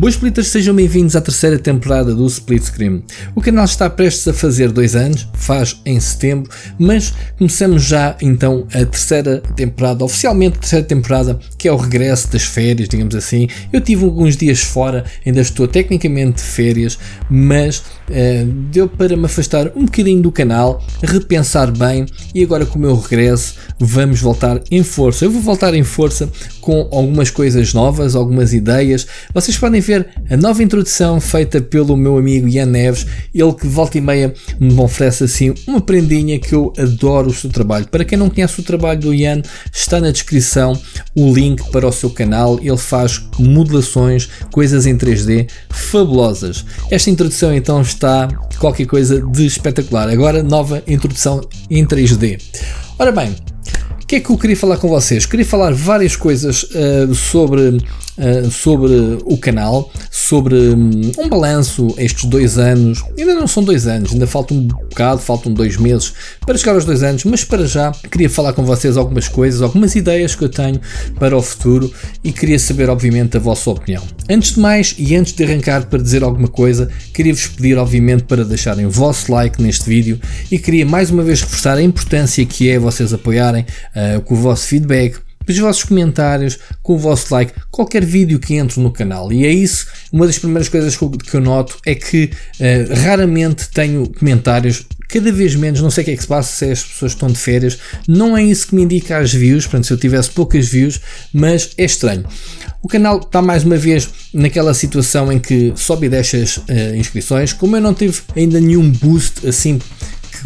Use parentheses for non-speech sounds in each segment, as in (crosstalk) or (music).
Boas Splitters, sejam bem-vindos à terceira temporada do Split Screen. O canal está prestes a fazer dois anos, faz em setembro, mas começamos já então a terceira temporada, oficialmente a terceira temporada, que é o regresso das férias, digamos assim. Eu tive alguns dias fora, ainda estou tecnicamente de férias, mas deu para me afastar um bocadinho do canal, repensar bem e agora com o meu regresso vamos voltar em força. Eu vou voltar em força com algumas coisas novas, algumas ideias. Vocês podem ver ver a nova introdução feita pelo meu amigo Ian Neves, ele que volta e meia me oferece assim uma prendinha que eu adoro o seu trabalho. Para quem não conhece o trabalho do Ian, está na descrição o link para o seu canal. Ele faz modelações, coisas em 3D fabulosas. Esta introdução então está qualquer coisa de espetacular. Agora, nova introdução em 3D. Ora bem, o que é que eu queria falar com vocês? Queria falar várias coisas uh, sobre uh, sobre o canal, sobre um, um balanço estes dois anos. Ainda não são dois anos, ainda falta um bocado, faltam dois meses para chegar aos dois anos, mas para já queria falar com vocês algumas coisas, algumas ideias que eu tenho para o futuro e queria saber, obviamente, a vossa opinião. Antes de mais e antes de arrancar para dizer alguma coisa, queria-vos pedir, obviamente, para deixarem o vosso like neste vídeo e queria mais uma vez reforçar a importância que é vocês apoiarem uh, com o vosso feedback os vossos comentários, com o vosso like, qualquer vídeo que entre no canal. E é isso, uma das primeiras coisas que eu, que eu noto é que uh, raramente tenho comentários, cada vez menos, não sei o que é que se passa, se as pessoas estão de férias, não é isso que me indica as views, portanto, se eu tivesse poucas views, mas é estranho. O canal está mais uma vez naquela situação em que sobe e deixa as uh, inscrições, como eu não tive ainda nenhum boost assim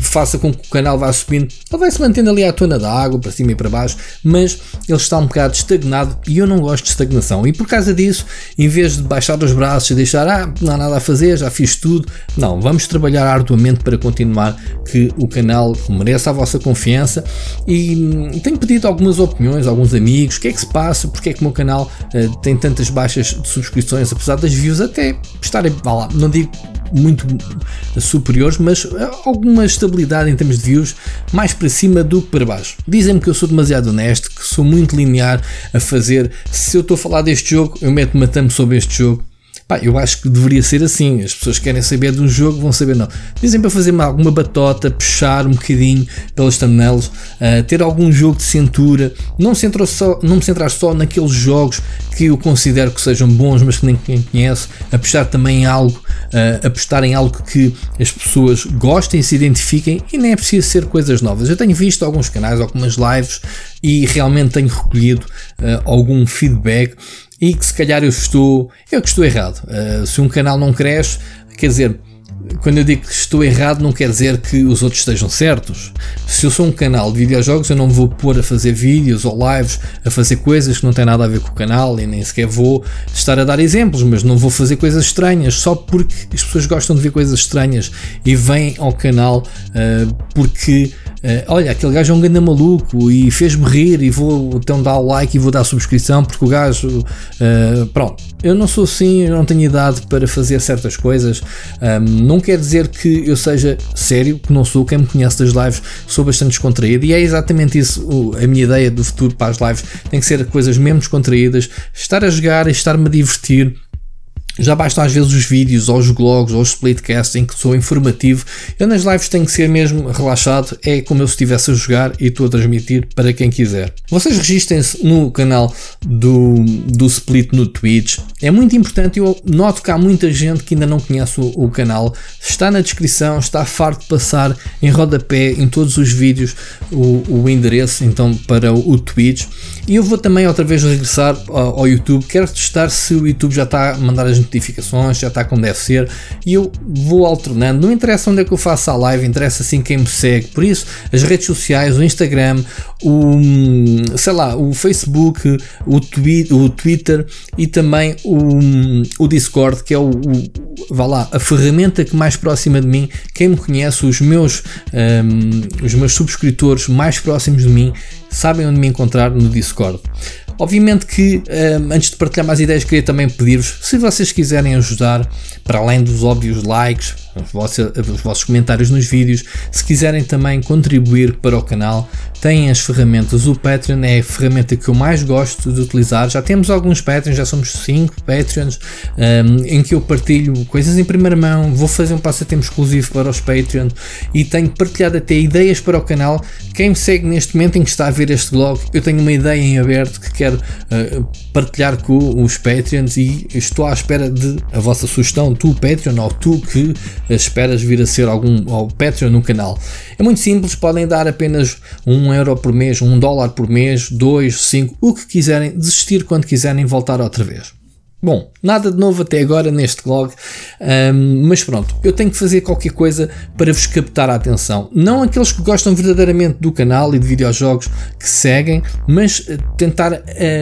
faça com que o canal vá subindo. Ele vai se mantendo ali à tona da água, para cima e para baixo, mas ele está um bocado estagnado e eu não gosto de estagnação. E por causa disso, em vez de baixar os braços e deixar, ah, não há nada a fazer, já fiz tudo, não, vamos trabalhar arduamente para continuar que o canal merece a vossa confiança e, hum, tenho pedido algumas opiniões, alguns amigos, o que é que se passa, porque é que o meu canal uh, tem tantas baixas de subscrições, apesar das views até estarem, lá, não digo muito superiores, mas alguma estabilidade em termos de views mais para cima do que para baixo. Dizem-me que eu sou demasiado honesto, que sou muito linear a fazer. Se eu estou a falar deste jogo, eu meto-me a sobre este jogo Pá, eu acho que deveria ser assim. As pessoas querem saber de um jogo, vão saber não. Dizem para fazer alguma batota, puxar um bocadinho pelas thumbnails, uh, ter algum jogo de cintura, não, se só, não me centrar só naqueles jogos que eu considero que sejam bons, mas que ninguém conhece, apostar também em algo, uh, apostar em algo que as pessoas gostem, se identifiquem e nem é preciso ser coisas novas. Eu tenho visto alguns canais, algumas lives e realmente tenho recolhido uh, algum feedback e que se calhar eu estou, eu que estou errado. Uh, se um canal não cresce, quer dizer, quando eu digo que estou errado, não quer dizer que os outros estejam certos. Se eu sou um canal de videojogos, eu não vou pôr a fazer vídeos ou lives, a fazer coisas que não têm nada a ver com o canal e nem sequer vou estar a dar exemplos, mas não vou fazer coisas estranhas só porque as pessoas gostam de ver coisas estranhas e vêm ao canal uh, porque Uh, olha, aquele gajo é um grande maluco e fez-me rir e vou então dar o like e vou dar a subscrição porque o gajo. Uh, pronto, eu não sou assim, eu não tenho idade para fazer certas coisas. Um, não quer dizer que eu seja sério, que não sou. Quem me conhece das lives, sou bastante descontraído e é exatamente isso a minha ideia do futuro para as lives. Tem que ser coisas mesmo descontraídas, estar a jogar e estar-me a divertir já bastam às vezes os vídeos, ou os blogs, ou os splitcasts em que sou informativo. Eu nas lives tenho que ser mesmo relaxado, é como eu estivesse a jogar e estou a transmitir para quem quiser. Vocês registrem-se no canal do, do Split no Twitch. É muito importante, eu noto que há muita gente que ainda não conhece o, o canal. Está na descrição, está farto de passar em rodapé em todos os vídeos o, o endereço então para o, o Twitch. E eu vou também outra vez regressar ao, ao YouTube. Quero testar se o YouTube já está a mandar as notificações, já está como deve ser, e eu vou alternando. Não interessa onde é que eu faço a live, interessa assim quem me segue. Por isso, as redes sociais, o Instagram, o sei lá, o Facebook, o, twi o Twitter e também o, o Discord, que é o, o vá lá, a ferramenta que mais próxima de mim, quem me conhece, os meus, um, os meus subscritores mais próximos de mim, sabem onde me encontrar no Discord. Obviamente que um, antes de partilhar mais ideias, queria também pedir-vos, se vocês quiserem ajudar, para além dos óbvios likes, os vossos, os vossos comentários nos vídeos. Se quiserem também contribuir para o canal, têm as ferramentas. O Patreon é a ferramenta que eu mais gosto de utilizar. Já temos alguns Patreons, já somos 5 Patreons, um, em que eu partilho coisas em primeira mão. Vou fazer um passatempo exclusivo para os Patreons e tenho partilhado até ideias para o canal. Quem me segue neste momento em que está a ver este vlog, eu tenho uma ideia em aberto que quero uh, partilhar com os Patreons e estou à espera de a vossa sugestão, tu Patreon ou tu que esperas vir a ser algum ao Patreon no canal. É muito simples, podem dar apenas um euro por mês, um dólar por mês, dois, cinco, o que quiserem, desistir quando quiserem voltar outra vez. Bom, nada de novo até agora neste vlog, um, mas pronto, eu tenho que fazer qualquer coisa para vos captar a atenção. Não aqueles que gostam verdadeiramente do canal e de videojogos que seguem, mas eh, tentar uh,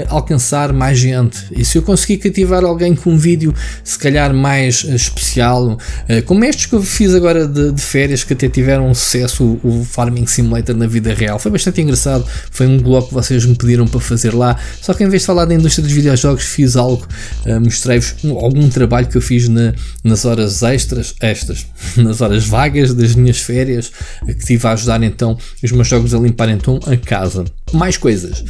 alcançar mais gente. E se eu conseguir cativar alguém com um vídeo, se calhar mais uh, especial, uh, como estes que eu fiz agora de, de, férias, que até tiveram um sucesso, o, o Farming Simulator na vida real, foi bastante engraçado. Foi um blog que vocês me pediram para fazer lá, só que em vez de falar da indústria dos videojogos, fiz algo uh, mostrei-vos algum trabalho que eu fiz na, nas horas extras, estas, (laughs) nas horas vagas das minhas férias, que tive a ajudar então os meus jogos a limpar então a casa. Mais coisas.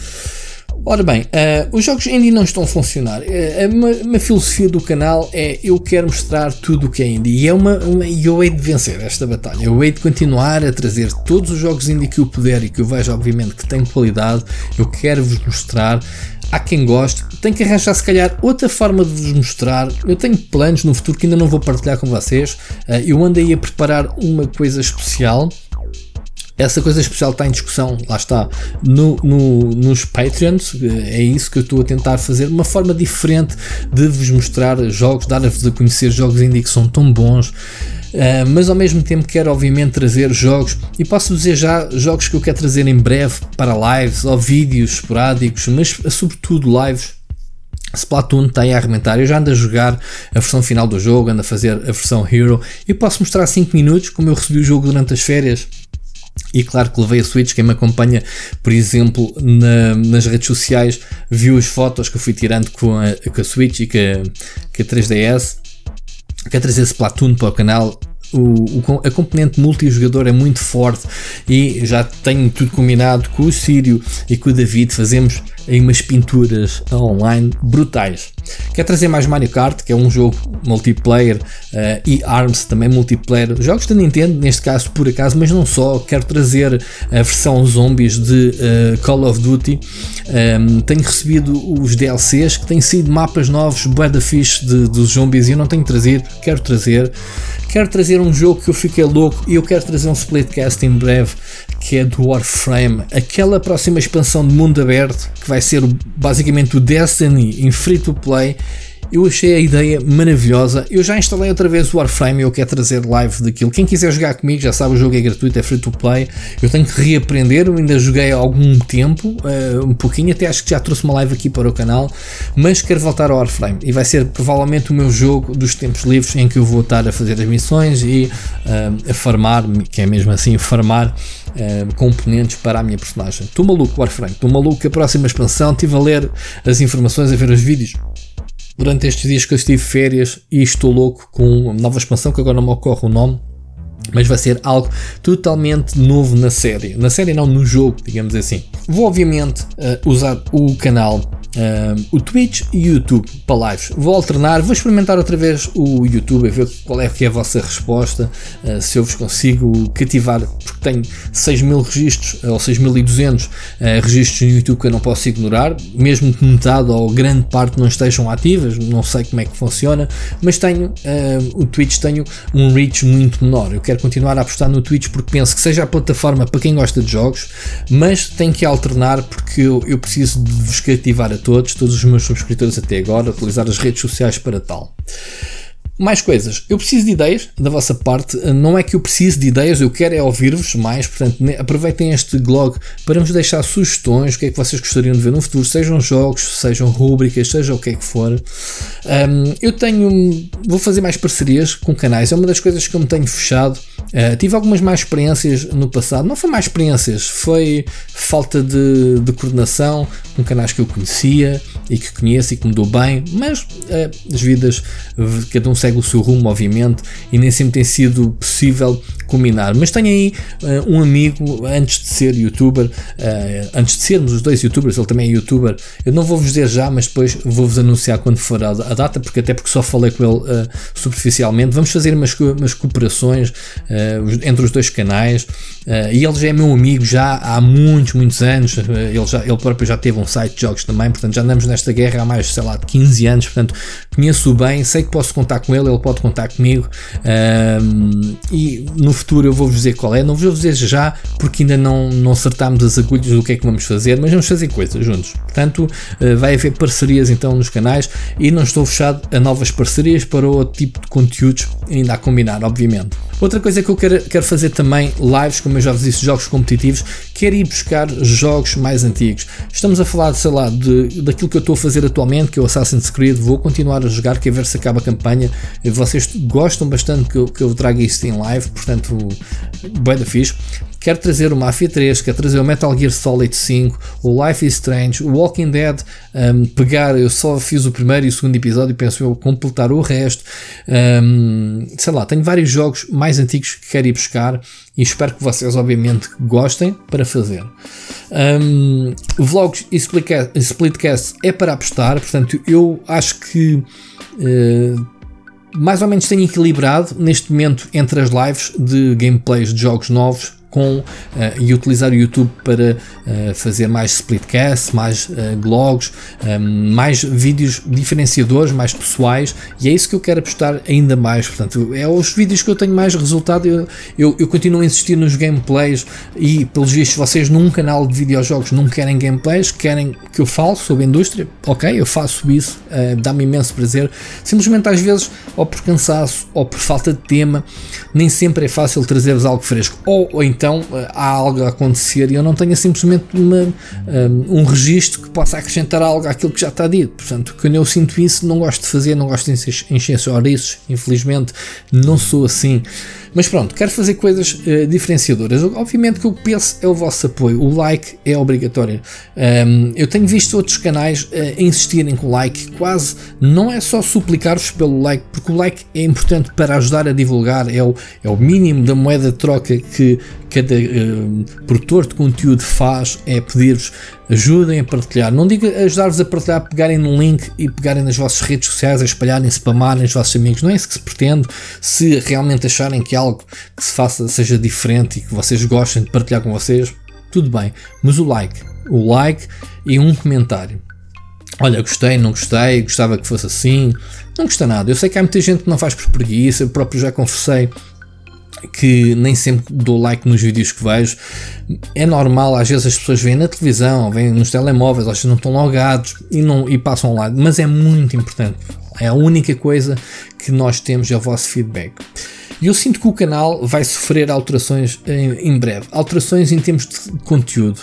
Ora bem, uh, os jogos ainda não estão a funcionar. Uh, uma, filosofia do canal é eu quero mostrar tudo o que é indie e é uma, uma, eu hei de vencer esta batalha. Eu hei de continuar a trazer todos os jogos indie que eu puder e que eu vejo, obviamente, que têm qualidade. Eu quero vos mostrar há quem goste, tenho que arranjar se calhar outra forma de vos mostrar. Eu tenho planos no futuro que ainda não vou partilhar com vocês. Eh, eu ando aí a preparar uma coisa especial. Essa coisa especial está em discussão, lá está, no, no, nos Patreons. Eh, é isso que eu estou a tentar fazer. Uma forma diferente de vos mostrar jogos, dar-vos a conhecer jogos indie que são tão bons. Uh, mas ao mesmo tempo quero obviamente trazer jogos e posso dizer já jogos que eu quero trazer em breve para lives ou vídeos esporádicos, mas sobretudo lives. Splatoon aí a arrebentar. Eu já ando a jogar a versão final do jogo, ando a fazer a versão Hero e posso mostrar 5 minutos como eu recebi o jogo durante as férias. E claro que levei a Switch, quem me acompanha, por exemplo, na, nas redes sociais, viu as fotos que eu fui tirando com a, com a Switch e com a, com a 3DS quer trazer Splatoon para o canal. O, o, a componente multijogador é muito forte e já tenho tudo combinado com o Sírio e com o David. Fazemos em umas pinturas online brutais. Quer trazer mais Mario Kart, que é um jogo multiplayer, uh, e ARMS também multiplayer, jogos da Nintendo, neste caso por acaso, mas não só. Quero trazer a versão zombies de uh, Call of Duty. Um, ehm, tenho recebido os DLCs que têm sido mapas novos, da fixe de, dos zombies e eu não tenho trazido, quero trazer. Quero trazer um jogo que eu fiquei louco e eu quero trazer um splitcast em breve que é do Warframe, aquela próxima expansão de mundo aberto que vai ser basicamente o Destiny em free to play play. Eu achei a ideia maravilhosa. Eu já instalei outra vez o Warframe eu quero trazer live daquilo. Quem quiser jogar comigo já sabe, o jogo é gratuito, é free to play. Eu tenho que reaprender, eu ainda joguei há algum tempo, uh, um pouquinho, até acho que já trouxe uma live aqui para o canal, mas quero voltar ao Warframe e vai ser provavelmente o meu jogo dos tempos livres em que eu vou estar a fazer as missões e uh, a farmar, que é mesmo assim, farmar uh, componentes para a minha personagem. Estou maluco, Warframe, estou maluco. A próxima expansão, estive a ler as informações, a ver os vídeos durante estes dias que eu estive férias e estou louco com uma nova expansão que agora não me ocorre o nome, mas vai ser algo totalmente novo na série. Na série não, no jogo, digamos assim. Vou obviamente uh, usar o canal o Twitch e o YouTube para lives. Vou alternar, vou experimentar outra vez o YouTube, a ver qual é que é a vossa resposta, uh, se eu vos consigo cativar, porque tenho 6 mil registros ou 6200 uh, registros no YouTube que eu não posso ignorar, mesmo que metade ou grande parte não estejam ativas, não sei como é que funciona, mas tenho uh, o Twitch, tenho um reach muito menor. Eu quero continuar a apostar no Twitch porque penso que seja a plataforma para quem gosta de jogos, mas tenho que alternar porque eu, eu preciso de vos cativar a todos, todos os meus subscritores até agora, utilizar as redes sociais para tal. Mais coisas. Eu preciso de ideias da vossa parte. Não é que eu preciso de ideias, eu quero é ouvir-vos mais. Portanto, aproveitem este blog para nos deixar sugestões. O que é que vocês gostariam de ver no futuro? Sejam jogos, sejam rubricas, seja o que é que for. Um, eu tenho. Vou fazer mais parcerias com canais. É uma das coisas que eu me tenho fechado. Uh, tive algumas mais experiências no passado. Não foi mais experiências, foi falta de, de coordenação com canais que eu conhecia e que conheço e que me dou bem. Mas uh, as vidas, cada um segue o seu rumo, obviamente, e nem sempre tem sido possível combinar. Mas tenho aí uh, um amigo, antes de ser youtuber, uh, antes de sermos os dois youtubers, ele também é youtuber. Eu não vou vos dizer já, mas depois vou-vos anunciar quando for a, a, data, porque até porque só falei com ele superficialmente. Vamos fazer umas, umas cooperações entre os dois canais. e ele já é meu amigo já há muitos, muitos anos. ele, já, ele próprio já teve um site de jogos também, portanto já andamos nesta guerra há mais, sei lá, de 15 anos. Portanto, conheço-o bem, sei que posso contar com ele, ele pode contar comigo. e no futuro eu vou-vos dizer qual é, não vos vou dizer já porque ainda não, não acertámos as agulhas do que é que vamos fazer, mas vamos fazer coisas juntos. Portanto, eh, vai haver parcerias então nos canais e não estou fechado a novas parcerias para outro tipo de conteúdos ainda a combinar, obviamente. Outra coisa que eu quero, quero fazer também, lives, como eu já vos disse, jogos competitivos, quero ir buscar jogos mais antigos. Estamos a falar, sei lá, de, daquilo que eu estou a fazer atualmente, que é o Assassin's Creed, vou continuar a jogar, quer ver se acaba a campanha. Vocês gostam bastante que eu, que eu traga isto em live, portanto, bem da fixe. Quero trazer o Mafia 3, quero trazer o Metal Gear Solid 5, o Life is Strange, o Walking Dead, um, pegar, eu só fiz o primeiro e o segundo episódio, penso eu completar o resto. Um, sei lá, tenho vários jogos mais antigos que quero ir buscar e espero que vocês, obviamente, gostem para fazer. Um, vlogs e Splitcast é para apostar, portanto, eu acho que. Uh, mais ou menos tenho equilibrado neste momento entre as lives de gameplays de jogos novos com uh, e utilizar o YouTube para uh, fazer mais splitcast, mais uh, blogs, um, mais vídeos diferenciadores, mais pessoais, e é isso que eu quero apostar ainda mais. Portanto, é os vídeos que eu tenho mais resultado. Eu, eu, eu continuo a insistir nos gameplays e, pelos vistos, vocês num canal de videojogos não querem gameplays, querem que eu fale sobre a indústria. Ok, eu faço isso, dá-me imenso prazer. Simplesmente às vezes, ou por cansaço, ou por falta de tema, nem sempre é fácil trazer-vos algo fresco. Ou, ou então eh, há algo a acontecer e eu não tenho simplesmente uma, um, eh, um registro que possa acrescentar algo àquilo que já está dito. Portanto, quando eu sinto isso, não gosto de fazer, não gosto de encher chouriços, infelizmente não sou assim. Mas pronto, quero fazer coisas uh, diferenciadoras. Obviamente que o que é o vosso apoio. O like é obrigatório. Um, eu tenho visto outros canais uh, insistirem com o like. Quase não é só suplicar-vos pelo like, porque o like é importante para ajudar a divulgar. É o, é o mínimo da moeda de troca que cada uh, produtor de conteúdo faz. É pedir-vos ajudem a partilhar. Não digo ajudar-vos a partilhar, pegarem no link e pegarem nas vossas redes sociais, a espalharem, spamarem os vossos amigos. Não é isso que se pretende. Se realmente acharem que algo que se faça seja diferente e que vocês gostem de partilhar com vocês, tudo bem. Mas o like, o like e um comentário. Olha, gostei, não gostei, gostava que fosse assim. Não custa nada. Eu sei que há muita gente que não faz por preguiça, eu próprio já confessei que nem sempre dou like nos vídeos que vejo. É normal, às vezes as pessoas veem na televisão, veem nos telemóveis, às vezes não estão logados e, não, e passam lá, mas é muito importante. É a única coisa que nós temos é o vosso feedback. E eu sinto que o canal vai sofrer alterações em, em, breve. Alterações em termos de conteúdo.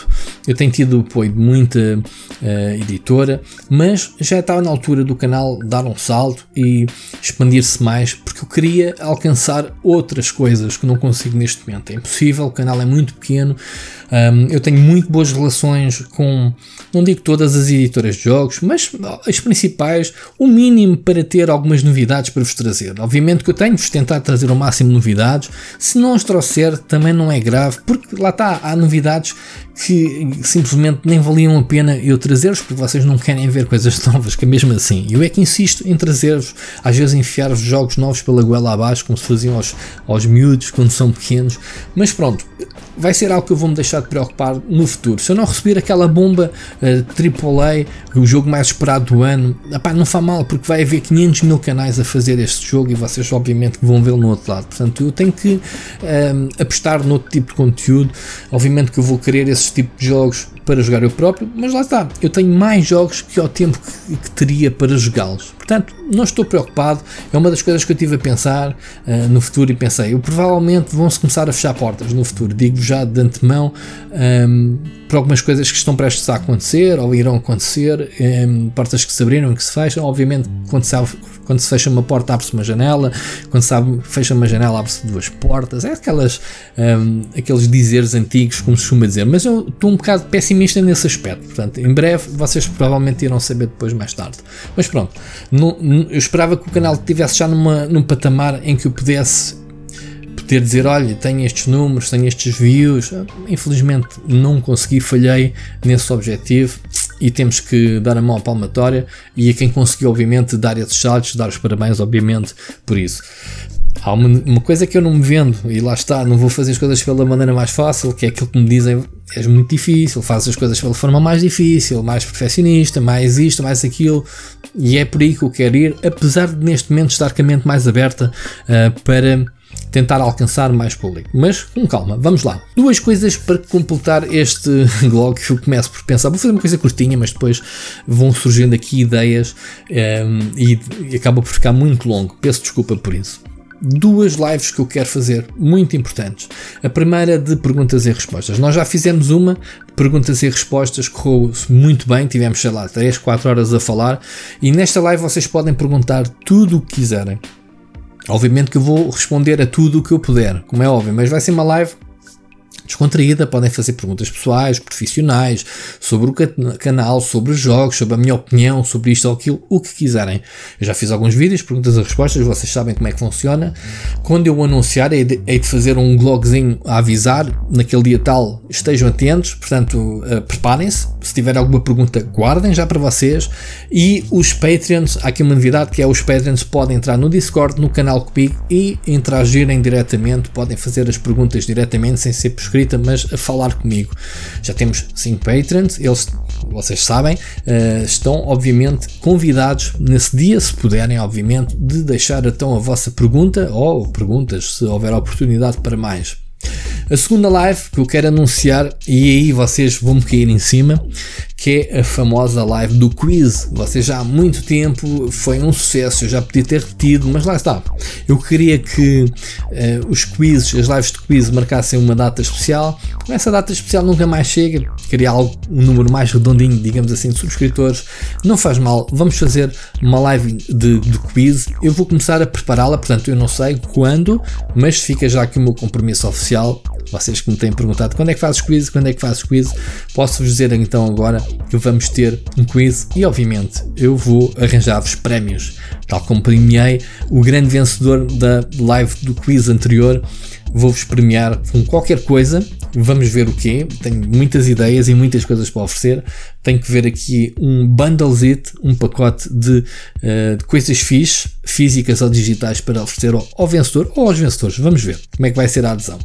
Eu tenho tido o apoio de muita uh, editora, mas já estava na altura do canal dar um salto e expandir-se mais, porque eu queria alcançar outras coisas que não consigo neste momento. É impossível, o canal é muito pequeno. Um, eu tenho muito boas relações com, não digo todas as editoras de jogos, mas as principais, o mínimo para ter algumas novidades para vos trazer. Obviamente que eu tenho-vos tentado trazer o máximo novidades. Se não os trouxer, também não é grave, porque lá está, há novidades que simplesmente nem valiam a pena eu trazer-vos, porque vocês não querem ver coisas (laughs) novas, que é mesmo assim. Eu é que insisto em trazer-vos, às vezes enfiar-vos jogos novos pela goela abaixo, como se faziam aos, aos miúdos quando são pequenos. Mas pronto, vai ser algo que eu vou me deixar de preocupar no futuro. Se eu não receber aquela bomba uh, eh, AAA, o jogo mais esperado do ano, não faz mal, porque vai haver 500 mil canais a fazer este jogo e vocês, obviamente, vão vê-lo no outro lado. Portanto, eu tenho que uh, apostar noutro tipo de conteúdo. Obviamente que eu vou querer esse tipo de jogos para jogar eu próprio, mas lá está, eu tenho mais jogos que ao tempo que, que teria para jogá-los. Portanto, não estou preocupado. É uma das coisas que eu tive a pensar uh, no futuro e pensei, eu provavelmente vão-se começar a fechar portas no futuro. Digo já de antemão um, para algumas coisas que estão prestes a acontecer ou irão acontecer, um, ehm, portas que se abriram, que se fecham. Obviamente, quando se, abre, quando se fecha uma porta, abre-se uma janela. Quando se abre, fecha uma janela, abre-se duas portas. É aquelas, um, ehm, aqueles dizeres antigos, como se costuma dizer. Mas eu estou um bocado pessimista nesse aspecto. Portanto, em breve vocês provavelmente irão saber depois mais tarde. Mas pronto eu esperava que o canal estivesse já numa, num patamar em que eu pudesse poder dizer, olha, tenho estes números, tenho estes views. Infelizmente não consegui, falhei nesse objetivo e temos que dar a mão à palmatória e a quem conseguiu, obviamente, dar esses saltos, dar os parabéns, obviamente, por isso. Há uma, uma, coisa que eu não me vendo, e lá está, não vou fazer as coisas pela maneira mais fácil, que é aquilo que me dizem és muito difícil, fazes as coisas pela forma mais difícil, mais perfeccionista, mais isto, mais aquilo, e é por aí que eu quero ir, apesar de neste momento estar com a mente mais aberta uh, para tentar alcançar mais público. Mas com calma, vamos lá. Duas coisas para completar este (laughs) blog que eu começo por pensar. Vou fazer uma coisa curtinha, mas depois vão surgindo aqui ideias um, ehm, e, e acaba por ficar muito longo. Peço desculpa por isso duas lives que eu quero fazer, muito importantes. A primeira de perguntas e respostas. Nós já fizemos uma de perguntas e respostas, correu muito bem, tivemos, sei lá, 3, 4 horas a falar. E nesta live vocês podem perguntar tudo o que quiserem. Obviamente que eu vou responder a tudo o que eu puder, como é óbvio, mas vai ser uma live descontraída, podem fazer perguntas pessoais, profissionais, sobre o canal, sobre os jogos, sobre a minha opinião, sobre isto ou aquilo, o que quiserem. Eu já fiz alguns vídeos, perguntas e respostas, vocês sabem como é que funciona. Quando eu anunciar, hei de, de fazer um blogzinho a avisar, naquele dia tal, estejam atentos, portanto, uh, preparem-se. Se tiver alguma pergunta, guardem já para vocês. E os Patreons, há aqui uma novidade que é os Patreons podem entrar no Discord, no canal comigo e interagirem diretamente, podem fazer as perguntas diretamente sem ser prescrito escrita, mas a falar comigo. Já temos 5 patrons, eles, vocês sabem, uh, estão obviamente convidados nesse dia, se puderem, obviamente, de deixar então a vossa pergunta ou perguntas, se houver oportunidade para mais. A segunda live que eu quero anunciar, e aí vocês vão me cair em cima, que é a famosa live do quiz. Você já há muito tempo foi um sucesso, eu já podia ter repetido, mas lá está. Eu queria que uh, os quizzes, as lives de quiz marcassem uma data especial. Essa data especial nunca mais chega. Queria algo, um número mais redondinho, digamos assim, de subscritores. Não faz mal, vamos fazer uma live de, de quiz. Eu vou começar a prepará-la, portanto, eu não sei quando, mas fica já aqui o meu compromisso oficial vocês que me têm perguntado quando é que fazes quiz, quando é que fazes quiz, posso-vos dizer então agora vamos ter um quiz e obviamente eu vou arranjar-vos prémios, tal como premiei o grande vencedor da live do quiz anterior. Vou-vos premiar com qualquer coisa, vamos ver o quê. Tenho muitas ideias e muitas coisas para oferecer. Tenho que ver aqui um bundlezito, um pacote de, uh, de coisas fixe, físicas ou digitais para oferecer ao, ao vencedor ou aos vencedores. Vamos ver como é que vai ser a adesão.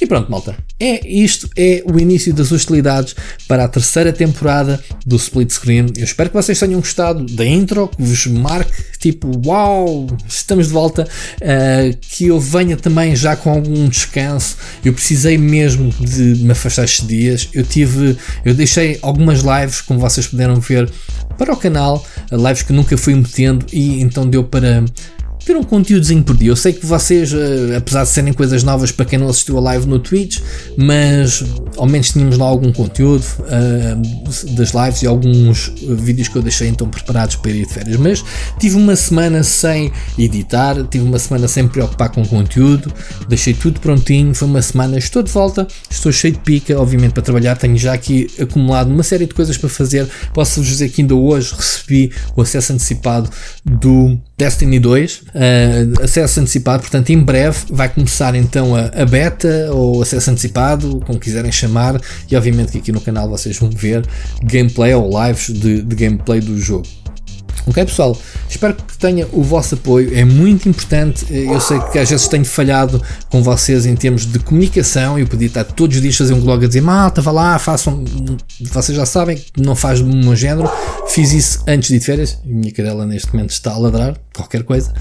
E pronto, malta. É isto, é o início das hostilidades para a terceira temporada do Split Screen. Eu espero que vocês tenham gostado da intro, que vos marque tipo, uau, estamos de volta. Uh, que eu venha também já com algum descanso. Eu precisei mesmo de me afastar estes dias. Eu tive, eu deixei algumas lives, como vocês puderam ver, para o canal, lives que nunca fui metendo e então deu para ter um conteúdozinho por dia. Eu sei que vocês, eh, apesar de serem coisas novas para quem não assistiu a live no Twitch, mas ao menos tínhamos lá algum conteúdo uh, das lives e alguns vídeos que eu deixei então preparados para ir de férias. Mas tive uma semana sem editar, tive uma semana sem me preocupar com conteúdo, deixei tudo prontinho. Foi uma semana, estou de volta, estou cheio de pica, obviamente, para trabalhar. Tenho já aqui acumulado uma série de coisas para fazer. Posso-vos dizer que ainda hoje recebi o acesso antecipado do Destiny 2, uh, acesso antecipado, portanto em breve vai começar então a, a, beta ou acesso antecipado, como quiserem chamar, e obviamente que aqui no canal vocês vão ver gameplay ou lives de, de gameplay do jogo. Ok, pessoal? Espero que tenha o vosso apoio, é muito importante. Eu sei que às vezes tenho falhado com vocês em termos de comunicação. Eu podia estar todos os dias a fazer um blog a dizer malta, vá lá, façam. Vocês já sabem, não faz do meu género. Fiz isso antes de férias. Minha cadela neste momento está a ladrar, qualquer coisa.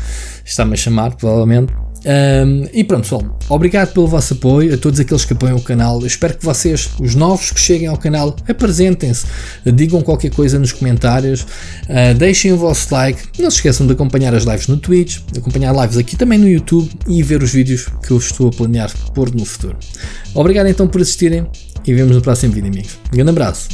Está-me a chamar, provavelmente. Um, e pronto, pessoal, obrigado pelo vosso apoio, a todos aqueles que apoiam o canal. Eu espero que vocês, os novos que cheguem ao canal, apresentem-se, digam qualquer coisa nos comentários, uh, deixem o vosso like. Não se esqueçam de acompanhar as lives no Twitch, acompanhar lives aqui também no YouTube e ver os vídeos que eu estou a planear pôr no futuro. Obrigado então por assistirem e vemos no próximo vídeo, amigos. Um grande abraço.